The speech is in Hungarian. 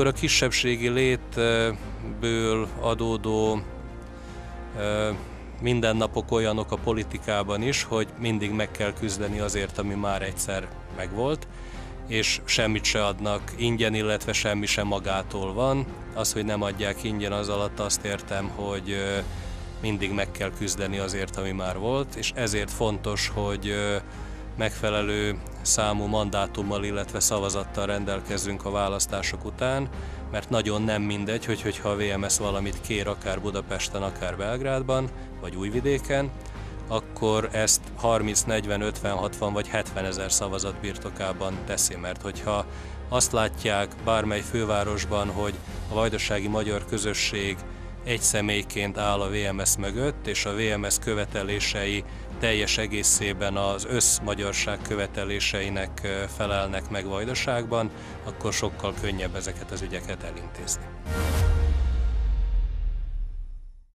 Ugyanakkor a kisebbségi létből adódó mindennapok olyanok a politikában is, hogy mindig meg kell küzdeni azért, ami már egyszer megvolt, és semmit se adnak ingyen, illetve semmi sem magától van. Az, hogy nem adják ingyen, az alatt azt értem, hogy mindig meg kell küzdeni azért, ami már volt, és ezért fontos, hogy megfelelő számú mandátummal, illetve szavazattal rendelkezzünk a választások után, mert nagyon nem mindegy, hogy hogyha a VMS valamit kér akár Budapesten, akár Belgrádban, vagy Újvidéken, akkor ezt 30, 40, 50, 60 vagy 70 ezer szavazat birtokában teszi, mert hogyha azt látják bármely fővárosban, hogy a vajdasági magyar közösség egy személyként áll a VMS mögött, és a VMS követelései teljes egészében az összmagyarság követeléseinek felelnek meg Vajdaságban, akkor sokkal könnyebb ezeket az ügyeket elintézni.